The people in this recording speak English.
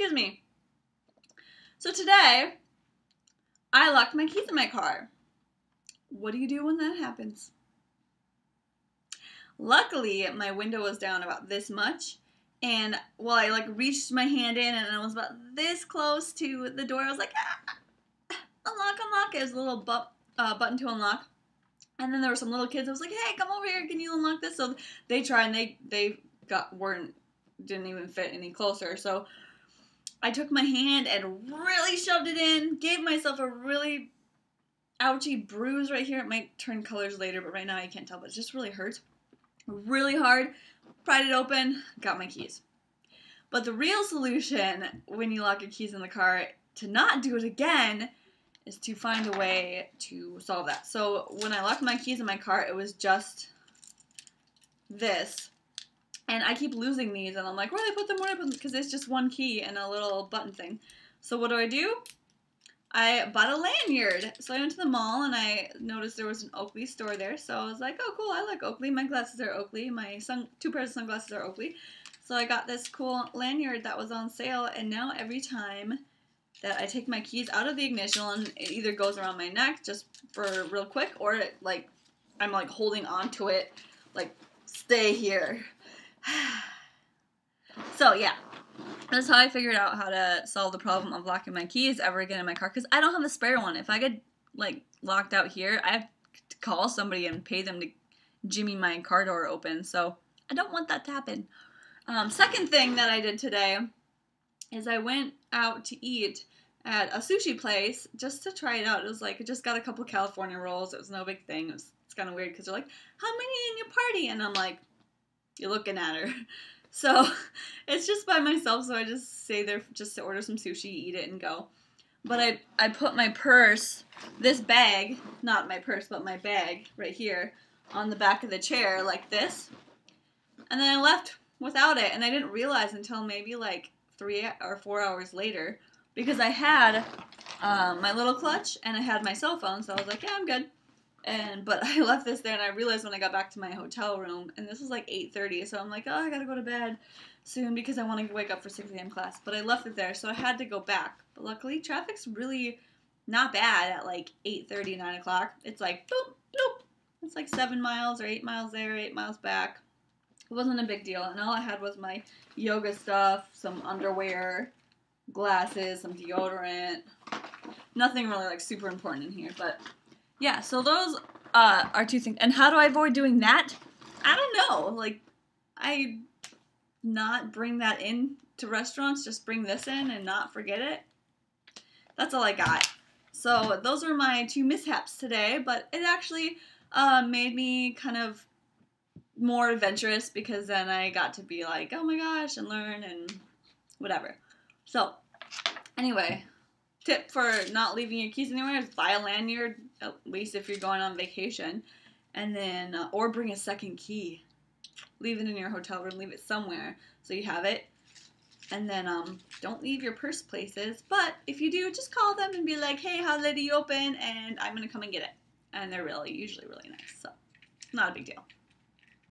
Excuse me. So today, I locked my keys in my car. What do you do when that happens? Luckily, my window was down about this much, and while I like reached my hand in and I was about this close to the door, I was like, ah, unlock, unlock. It was a little bu- uh, button to unlock. And then there were some little kids. I was like, "Hey, come over here. Can you unlock this?" So they tried, and they they got weren't didn't even fit any closer. So I took my hand and really shoved it in. Gave myself a really ouchy bruise right here. It might turn colors later, but right now I can't tell. But it just really hurts, really hard. Pried it open. Got my keys. But the real solution when you lock your keys in the car to not do it again is to find a way to solve that. So when I locked my keys in my car, it was just this. And I keep losing these, and I'm like, where do I put them? Where put them? Because it's just one key and a little button thing. So what do I do? I bought a lanyard. So I went to the mall and I noticed there was an Oakley store there. So I was like, oh, cool, I like Oakley. My glasses are Oakley. My sun- two pairs of sunglasses are Oakley. So I got this cool lanyard that was on sale. And now every time that I take my keys out of the ignition, it either goes around my neck just for real quick, or it, like I'm like holding on to it, like stay here. so yeah, that's how I figured out how to solve the problem of locking my keys ever again in my car because I don't have a spare one. If I get like locked out here, I have to call somebody and pay them to jimmy my car door open. So I don't want that to happen. Um, second thing that I did today is I went out to eat at a sushi place just to try it out. It was like I just got a couple California rolls. It was no big thing. It was it's kind of weird because they're like, "How many in your party?" And I'm like, "You're looking at her." So it's just by myself. So I just stay there just to order some sushi, eat it, and go. But I I put my purse, this bag, not my purse, but my bag right here, on the back of the chair like this, and then I left without it, and I didn't realize until maybe like three or four hours later because I had um, my little clutch and I had my cell phone, so I was like, yeah, I'm good. And but I left this there, and I realized when I got back to my hotel room, and this was like 8:30, so I'm like, oh, I gotta go to bed soon because I want to wake up for 6 a.m. class. But I left it there, so I had to go back. But luckily, traffic's really not bad at like 8:30, 9 o'clock. It's like boop, boop. It's like seven miles or eight miles there, eight miles back. It wasn't a big deal, and all I had was my yoga stuff, some underwear, glasses, some deodorant. Nothing really like super important in here, but yeah. So those uh, are two things. And how do I avoid doing that? I don't know. Like I not bring that in to restaurants. Just bring this in and not forget it. That's all I got. So those are my two mishaps today, but it actually uh, made me kind of more adventurous because then I got to be like, oh my gosh, and learn and whatever. So, anyway, tip for not leaving your keys anywhere is buy a lanyard, at least if you're going on vacation, and then, uh, or bring a second key. Leave it in your hotel room, leave it somewhere so you have it. And then um, don't leave your purse places. But if you do, just call them and be like, hey, how lady you open? And I'm going to come and get it. And they're really, usually really nice. So, not a big deal.